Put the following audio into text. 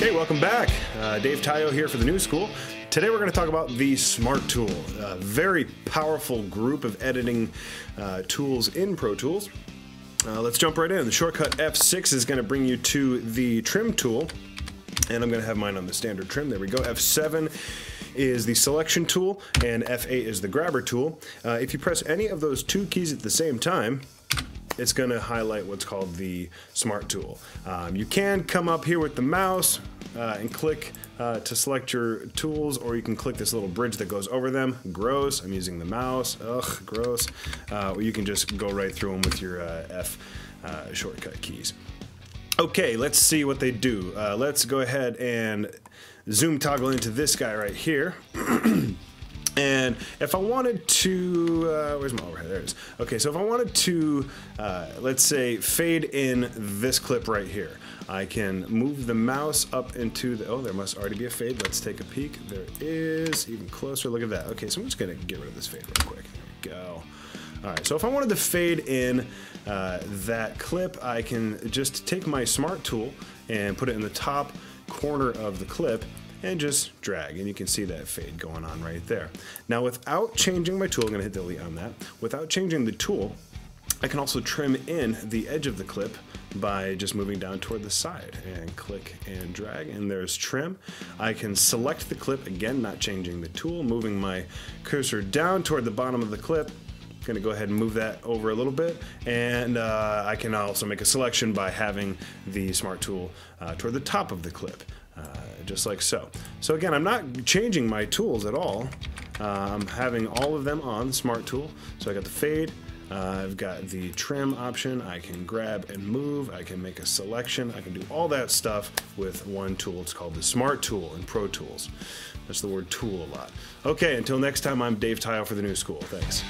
Okay, welcome back. Uh, Dave Tyo here for the New School. Today we're going to talk about the Smart Tool, a very powerful group of editing uh, tools in Pro Tools. Uh, let's jump right in. The shortcut F6 is going to bring you to the trim tool, and I'm going to have mine on the standard trim. There we go. F7 is the selection tool, and F8 is the grabber tool. Uh, if you press any of those two keys at the same time, it's going to highlight what's called the Smart Tool. Um, you can come up here with the mouse uh, and click uh, to select your tools, or you can click this little bridge that goes over them. Gross. I'm using the mouse. Ugh, gross. Uh, or you can just go right through them with your uh, F uh, shortcut keys. Okay, let's see what they do. Uh, let's go ahead and zoom toggle into this guy right here. And if I wanted to, uh, where's my overhead? There it is. Okay, so if I wanted to, uh, let's say, fade in this clip right here, I can move the mouse up into the, oh, there must already be a fade. Let's take a peek. There is, even closer, look at that. Okay, so I'm just gonna get rid of this fade real quick. There we go. All right, so if I wanted to fade in uh, that clip, I can just take my smart tool and put it in the top corner of the clip and just drag and you can see that fade going on right there. Now without changing my tool, I'm gonna hit delete on that, without changing the tool, I can also trim in the edge of the clip by just moving down toward the side and click and drag and there's trim. I can select the clip, again not changing the tool, moving my cursor down toward the bottom of the clip going to go ahead and move that over a little bit and uh, I can also make a selection by having the smart tool uh, toward the top of the clip just like so. So again, I'm not changing my tools at all. Uh, I'm having all of them on Smart Tool. So I got the fade, uh, I've got the trim option. I can grab and move. I can make a selection. I can do all that stuff with one tool. It's called the Smart Tool in Pro Tools. That's the word tool a lot. Okay, until next time, I'm Dave Tyo for the New School. Thanks.